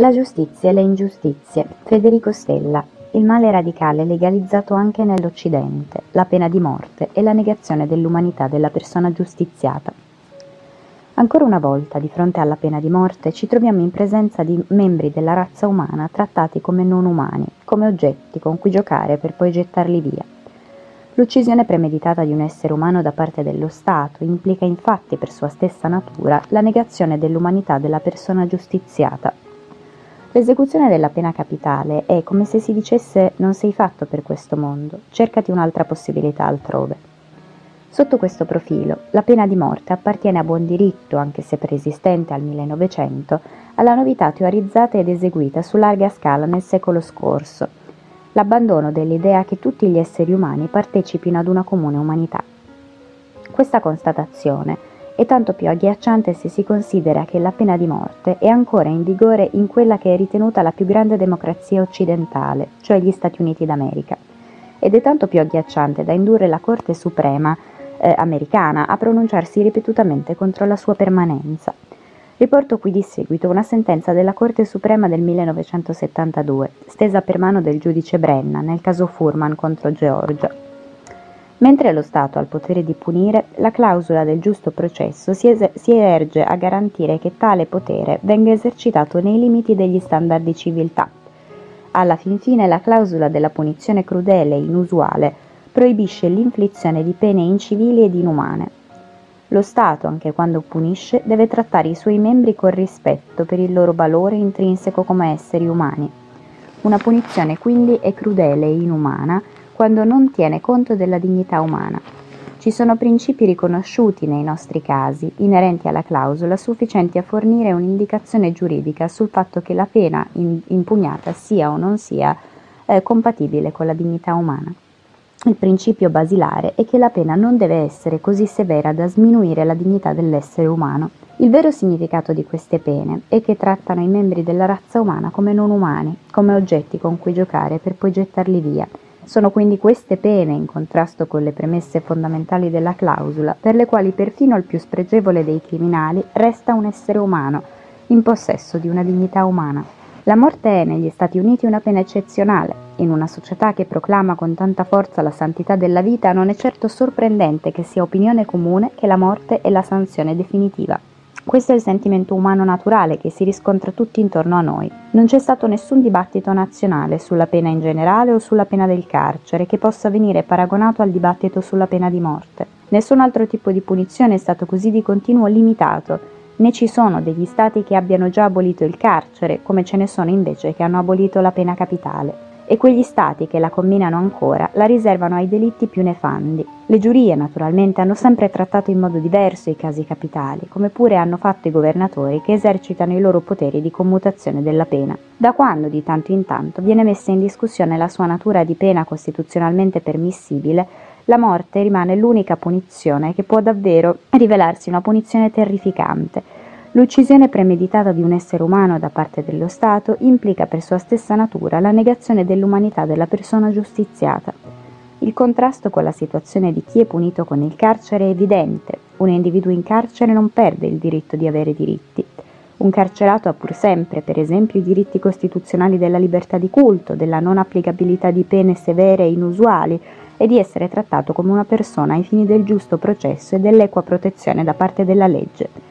La giustizia e le ingiustizie. Federico Stella. Il male radicale legalizzato anche nell'Occidente, la pena di morte e la negazione dell'umanità della persona giustiziata. Ancora una volta, di fronte alla pena di morte, ci troviamo in presenza di membri della razza umana trattati come non umani, come oggetti con cui giocare per poi gettarli via. L'uccisione premeditata di un essere umano da parte dello Stato implica infatti per sua stessa natura la negazione dell'umanità della persona giustiziata. L'esecuzione della pena capitale è come se si dicesse non sei fatto per questo mondo, cercati un'altra possibilità altrove. Sotto questo profilo, la pena di morte appartiene a buon diritto, anche se preesistente al 1900, alla novità teorizzata ed eseguita su larga scala nel secolo scorso, l'abbandono dell'idea che tutti gli esseri umani partecipino ad una comune umanità. Questa constatazione è tanto più agghiacciante se si considera che la pena di morte è ancora in vigore in quella che è ritenuta la più grande democrazia occidentale, cioè gli Stati Uniti d'America, ed è tanto più agghiacciante da indurre la Corte Suprema eh, americana a pronunciarsi ripetutamente contro la sua permanenza. Riporto qui di seguito una sentenza della Corte Suprema del 1972, stesa per mano del giudice Brenna nel caso Furman contro Georgia. Mentre lo Stato ha il potere di punire, la clausola del giusto processo si, es- si erge a garantire che tale potere venga esercitato nei limiti degli standard di civiltà. Alla fin fine la clausola della punizione crudele e inusuale proibisce l'inflizione di pene incivili ed inumane, lo Stato, anche quando punisce, deve trattare i suoi membri con rispetto per il loro valore intrinseco come esseri umani. Una punizione quindi è crudele e inumana quando non tiene conto della dignità umana. Ci sono principi riconosciuti nei nostri casi, inerenti alla clausola, sufficienti a fornire un'indicazione giuridica sul fatto che la pena impugnata sia o non sia eh, compatibile con la dignità umana. Il principio basilare è che la pena non deve essere così severa da sminuire la dignità dell'essere umano. Il vero significato di queste pene è che trattano i membri della razza umana come non umani, come oggetti con cui giocare per poi gettarli via. Sono quindi queste pene, in contrasto con le premesse fondamentali della clausola, per le quali perfino il più spregevole dei criminali resta un essere umano, in possesso di una dignità umana. La morte è negli Stati Uniti una pena eccezionale, in una società che proclama con tanta forza la santità della vita non è certo sorprendente che sia opinione comune che la morte è la sanzione definitiva. Questo è il sentimento umano naturale che si riscontra tutti intorno a noi. Non c'è stato nessun dibattito nazionale sulla pena in generale o sulla pena del carcere che possa venire paragonato al dibattito sulla pena di morte. Nessun altro tipo di punizione è stato così di continuo limitato, né ci sono degli stati che abbiano già abolito il carcere, come ce ne sono invece che hanno abolito la pena capitale e quegli stati che la combinano ancora la riservano ai delitti più nefandi. Le giurie, naturalmente, hanno sempre trattato in modo diverso i casi capitali, come pure hanno fatto i governatori che esercitano i loro poteri di commutazione della pena. Da quando, di tanto in tanto, viene messa in discussione la sua natura di pena costituzionalmente permissibile, la morte rimane l'unica punizione che può davvero rivelarsi una punizione terrificante, L'uccisione premeditata di un essere umano da parte dello Stato implica per sua stessa natura la negazione dell'umanità della persona giustiziata. Il contrasto con la situazione di chi è punito con il carcere è evidente. Un individuo in carcere non perde il diritto di avere diritti. Un carcerato ha pur sempre, per esempio, i diritti costituzionali della libertà di culto, della non applicabilità di pene severe e inusuali e di essere trattato come una persona ai fini del giusto processo e dell'equa protezione da parte della legge.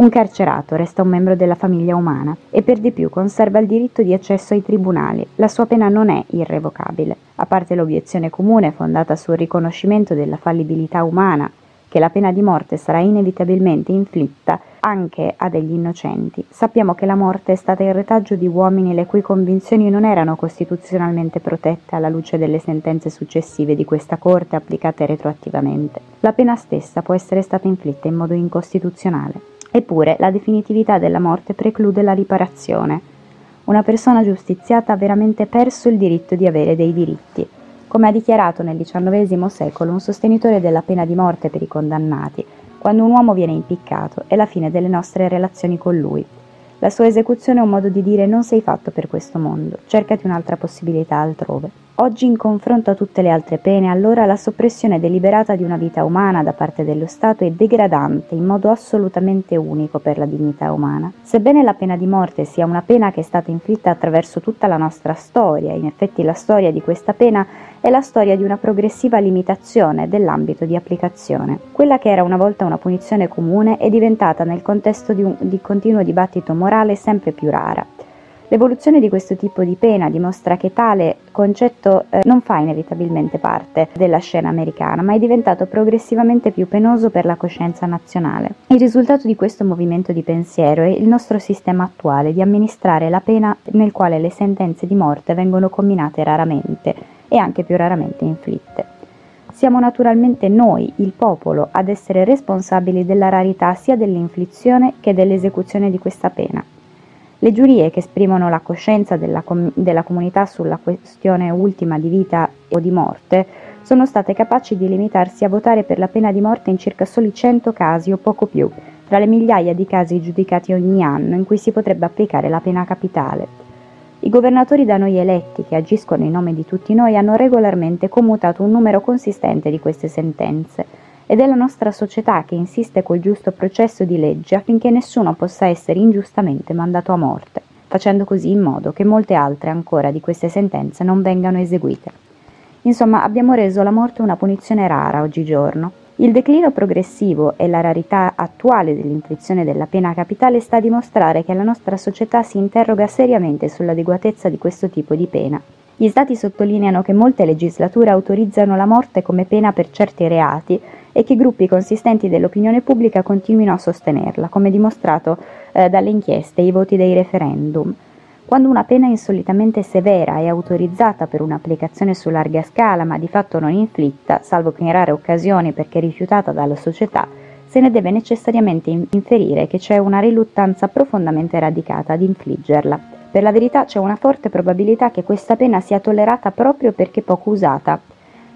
Un carcerato resta un membro della famiglia umana e per di più conserva il diritto di accesso ai tribunali. La sua pena non è irrevocabile. A parte l'obiezione comune fondata sul riconoscimento della fallibilità umana, che la pena di morte sarà inevitabilmente inflitta anche a degli innocenti, sappiamo che la morte è stata il retaggio di uomini le cui convinzioni non erano costituzionalmente protette alla luce delle sentenze successive di questa Corte applicate retroattivamente. La pena stessa può essere stata inflitta in modo incostituzionale. Eppure la definitività della morte preclude la riparazione. Una persona giustiziata ha veramente perso il diritto di avere dei diritti, come ha dichiarato nel XIX secolo un sostenitore della pena di morte per i condannati, quando un uomo viene impiccato è la fine delle nostre relazioni con lui. La sua esecuzione è un modo di dire non sei fatto per questo mondo, cercati un'altra possibilità altrove. Oggi in confronto a tutte le altre pene, allora la soppressione deliberata di una vita umana da parte dello Stato è degradante in modo assolutamente unico per la dignità umana. Sebbene la pena di morte sia una pena che è stata inflitta attraverso tutta la nostra storia, in effetti la storia di questa pena è la storia di una progressiva limitazione dell'ambito di applicazione. Quella che era una volta una punizione comune è diventata nel contesto di un di continuo dibattito morale sempre più rara. L'evoluzione di questo tipo di pena dimostra che tale concetto eh, non fa inevitabilmente parte della scena americana, ma è diventato progressivamente più penoso per la coscienza nazionale. Il risultato di questo movimento di pensiero è il nostro sistema attuale di amministrare la pena nel quale le sentenze di morte vengono combinate raramente e anche più raramente inflitte. Siamo naturalmente noi, il popolo, ad essere responsabili della rarità sia dell'inflizione che dell'esecuzione di questa pena. Le giurie che esprimono la coscienza della, com- della comunità sulla questione ultima di vita o di morte sono state capaci di limitarsi a votare per la pena di morte in circa soli 100 casi o poco più, tra le migliaia di casi giudicati ogni anno in cui si potrebbe applicare la pena capitale. I governatori da noi eletti, che agiscono in nome di tutti noi, hanno regolarmente commutato un numero consistente di queste sentenze, ed è la nostra società che insiste col giusto processo di legge affinché nessuno possa essere ingiustamente mandato a morte, facendo così in modo che molte altre ancora di queste sentenze non vengano eseguite. Insomma, abbiamo reso la morte una punizione rara oggigiorno. Il declino progressivo e la rarità attuale dell'inflizione della pena capitale sta a dimostrare che la nostra società si interroga seriamente sull'adeguatezza di questo tipo di pena. Gli Stati sottolineano che molte legislature autorizzano la morte come pena per certi reati e che gruppi consistenti dell'opinione pubblica continuino a sostenerla, come dimostrato eh, dalle inchieste e i voti dei referendum. Quando una pena insolitamente severa è autorizzata per un'applicazione su larga scala ma di fatto non inflitta, salvo che in rare occasioni perché rifiutata dalla società, se ne deve necessariamente inferire che c'è una riluttanza profondamente radicata ad infliggerla. Per la verità c'è una forte probabilità che questa pena sia tollerata proprio perché poco usata,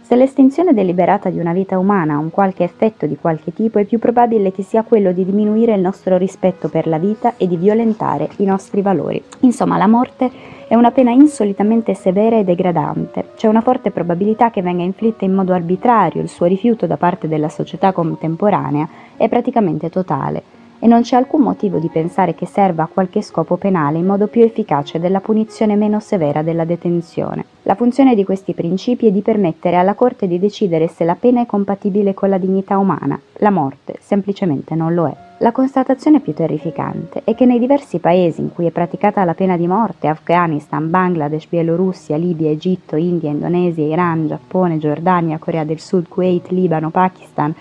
se l'estinzione deliberata di una vita umana ha un qualche effetto di qualche tipo, è più probabile che sia quello di diminuire il nostro rispetto per la vita e di violentare i nostri valori. Insomma, la morte è una pena insolitamente severa e degradante. C'è una forte probabilità che venga inflitta in modo arbitrario, il suo rifiuto da parte della società contemporanea è praticamente totale e non c'è alcun motivo di pensare che serva a qualche scopo penale in modo più efficace della punizione meno severa della detenzione. La funzione di questi principi è di permettere alla Corte di decidere se la pena è compatibile con la dignità umana. La morte semplicemente non lo è. La constatazione più terrificante è che nei diversi paesi in cui è praticata la pena di morte, Afghanistan, Bangladesh, Bielorussia, Libia, Egitto, India, Indonesia, Iran, Giappone, Giordania, Corea del Sud, Kuwait, Libano, Pakistan,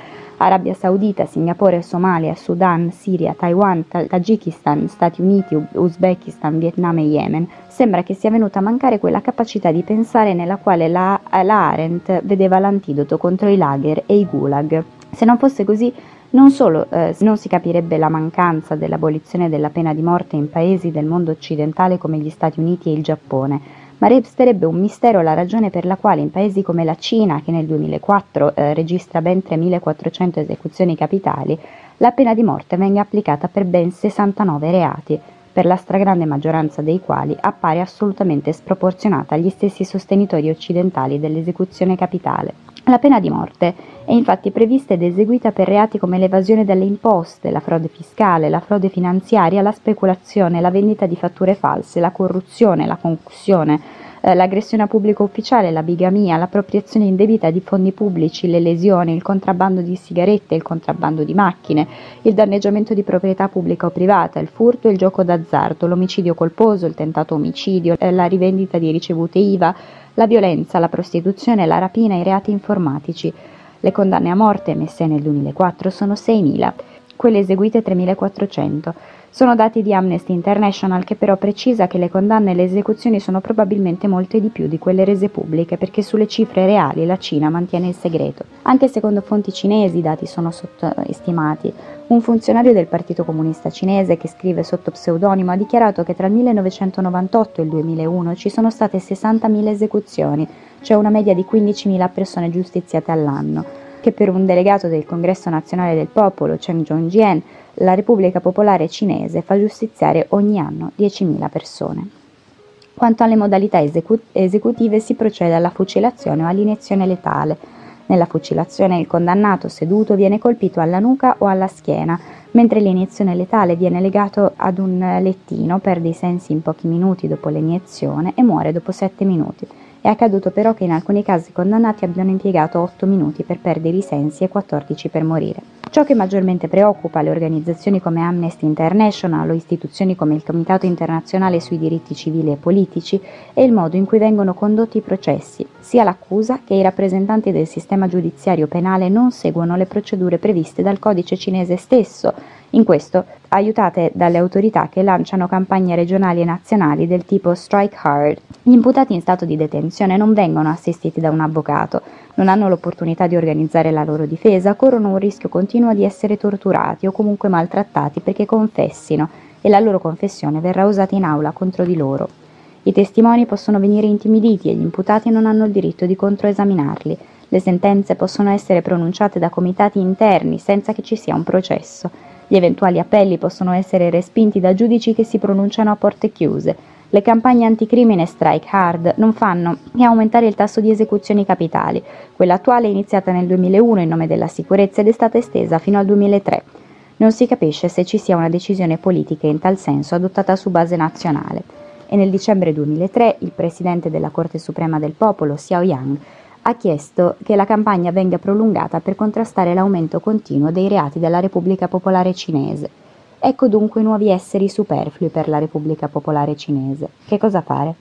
Arabia Saudita, Singapore, Somalia, Sudan, Siria, Taiwan, Tagikistan, Stati Uniti, Uzbekistan, Vietnam e Yemen, sembra che sia venuta a mancare quella capacità di pensare nella quale la, la Arendt vedeva l'antidoto contro i lager e i gulag. Se non fosse così, non solo eh, non si capirebbe la mancanza dell'abolizione della pena di morte in paesi del mondo occidentale come gli Stati Uniti e il Giappone, ma resterebbe un mistero la ragione per la quale in paesi come la Cina, che nel 2004 eh, registra ben 3.400 esecuzioni capitali, la pena di morte venga applicata per ben 69 reati, per la stragrande maggioranza dei quali appare assolutamente sproporzionata agli stessi sostenitori occidentali dell'esecuzione capitale. La pena di morte. È infatti prevista ed eseguita per reati come l'evasione delle imposte, la frode fiscale, la frode finanziaria, la speculazione, la vendita di fatture false, la corruzione, la concussione, eh, l'aggressione a pubblico ufficiale, la bigamia, l'appropriazione indebita di fondi pubblici, le lesioni, il contrabbando di sigarette, il contrabbando di macchine, il danneggiamento di proprietà pubblica o privata, il furto il gioco d'azzardo, l'omicidio colposo, il tentato omicidio, eh, la rivendita di ricevute IVA, la violenza, la prostituzione, la rapina e i reati informatici. Le condanne a morte emesse nel 2004 sono 6.000, quelle eseguite 3.400. Sono dati di Amnesty International che però precisa che le condanne e le esecuzioni sono probabilmente molte di più di quelle rese pubbliche perché sulle cifre reali la Cina mantiene il segreto. Anche secondo fonti cinesi i dati sono sottoestimati. Un funzionario del Partito Comunista Cinese che scrive sotto pseudonimo ha dichiarato che tra il 1998 e il 2001 ci sono state 60.000 esecuzioni, cioè una media di 15.000 persone giustiziate all'anno, che per un delegato del Congresso Nazionale del Popolo, Cheng Zhongjian, la Repubblica Popolare Cinese fa giustiziare ogni anno 10.000 persone. Quanto alle modalità esecu- esecutive si procede alla fucilazione o all'iniezione letale. Nella fucilazione il condannato seduto viene colpito alla nuca o alla schiena, mentre l'iniezione letale viene legato ad un lettino, perde i sensi in pochi minuti dopo l'iniezione e muore dopo sette minuti. È accaduto però che in alcuni casi i condannati abbiano impiegato 8 minuti per perdere i sensi e 14 per morire. Ciò che maggiormente preoccupa le organizzazioni come Amnesty International o istituzioni come il Comitato internazionale sui diritti civili e politici è il modo in cui vengono condotti i processi. Sia l'accusa che i rappresentanti del sistema giudiziario penale non seguono le procedure previste dal codice cinese stesso, in questo aiutate dalle autorità che lanciano campagne regionali e nazionali del tipo Strike Hard. Gli imputati in stato di detenzione non vengono assistiti da un avvocato, non hanno l'opportunità di organizzare la loro difesa, corrono un rischio continuo di essere torturati o comunque maltrattati perché confessino e la loro confessione verrà usata in aula contro di loro. I testimoni possono venire intimiditi e gli imputati non hanno il diritto di controesaminarli. Le sentenze possono essere pronunciate da comitati interni senza che ci sia un processo. Gli eventuali appelli possono essere respinti da giudici che si pronunciano a porte chiuse. Le campagne anticrimine strike hard non fanno che aumentare il tasso di esecuzioni capitali. Quella attuale è iniziata nel 2001 in nome della sicurezza ed è stata estesa fino al 2003. Non si capisce se ci sia una decisione politica in tal senso adottata su base nazionale. E nel dicembre 2003 il presidente della Corte Suprema del Popolo, Xiao Yang, ha chiesto che la campagna venga prolungata per contrastare l'aumento continuo dei reati della Repubblica Popolare Cinese. Ecco dunque nuovi esseri superflui per la Repubblica Popolare Cinese. Che cosa fare?